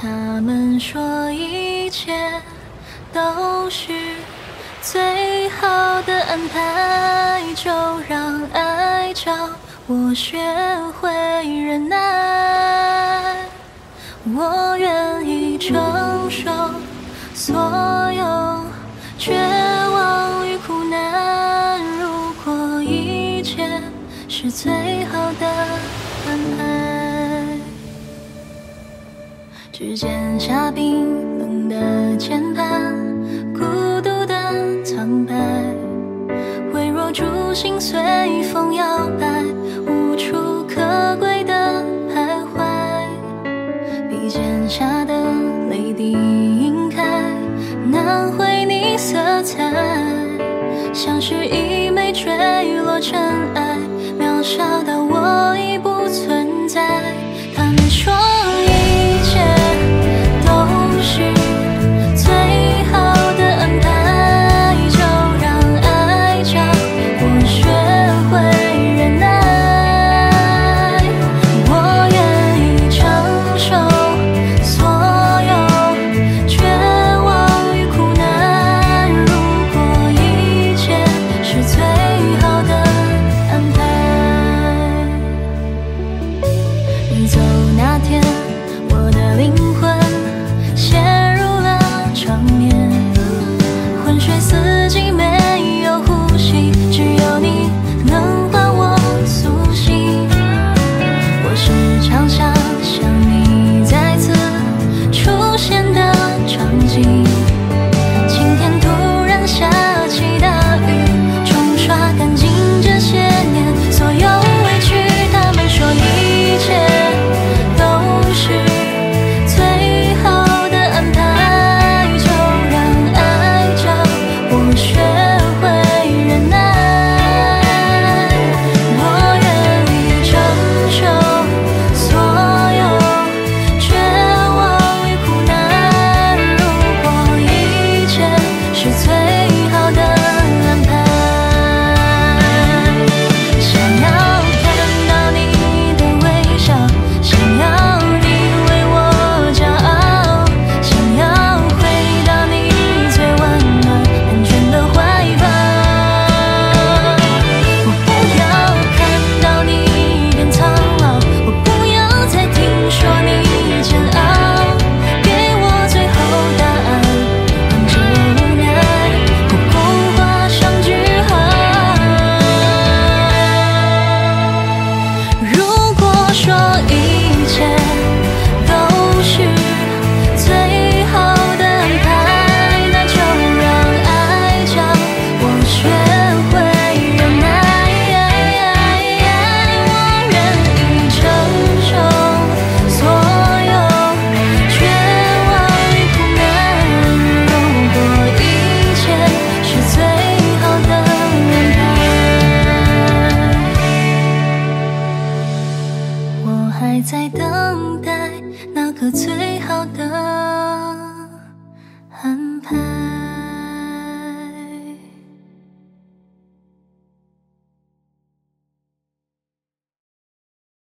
他们说一切都是最好的安排，就让爱教我学会忍耐。我愿意承受所有绝望与苦难，如果一切是最好指尖下冰冷的键盘，孤独的苍白，微弱烛心随风摇摆，无处可归的徘徊。笔尖下的泪滴晕开，难绘你色彩，像是一枚坠落尘埃。喝醉。